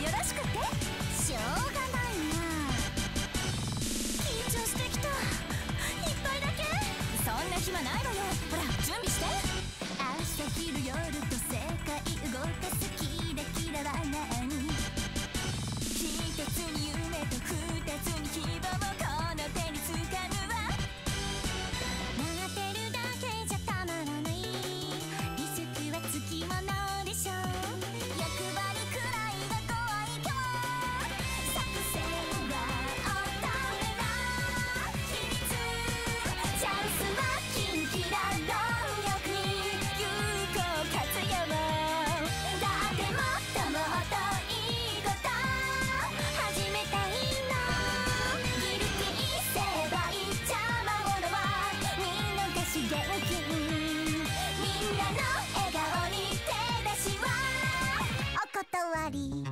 よろしくって。しょうがないな。緊張してきた。一杯だけ。そんな暇ないわよ。ほら準備して。朝昼夜と世界 body.